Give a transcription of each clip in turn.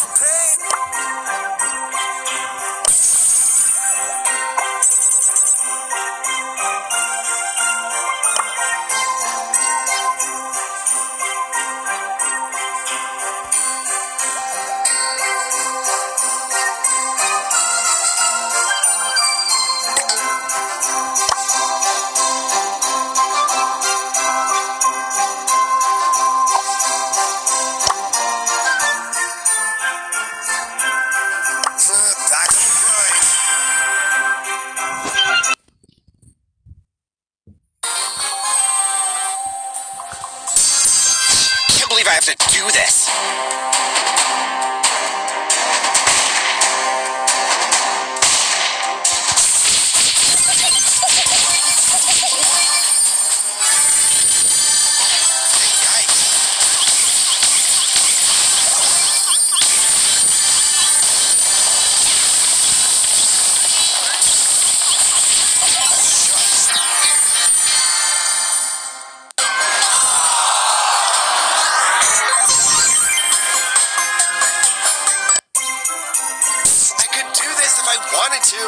prepare. Believe I have to do this. If I wanted to.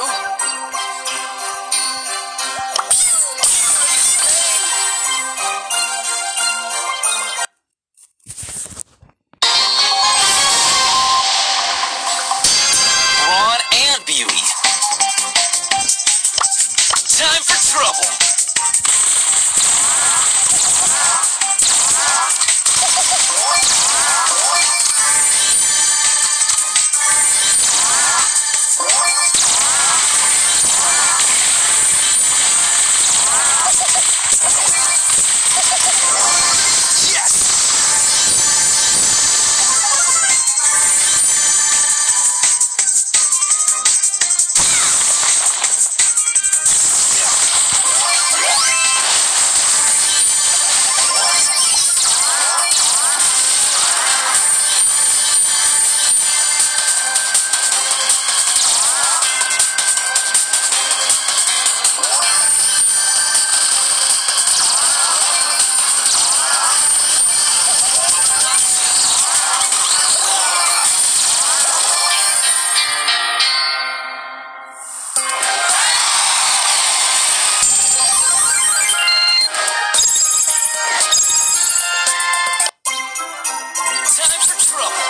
Ron and Beauty. Time for trouble. time for trouble.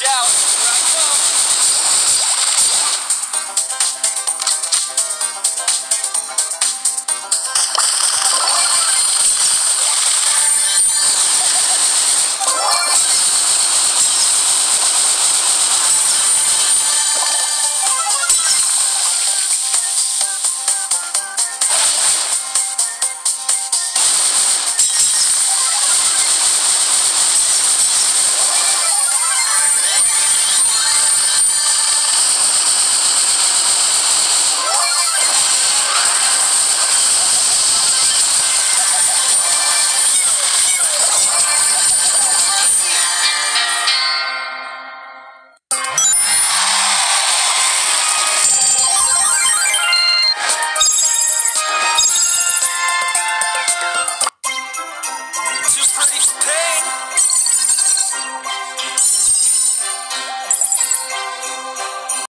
Watch.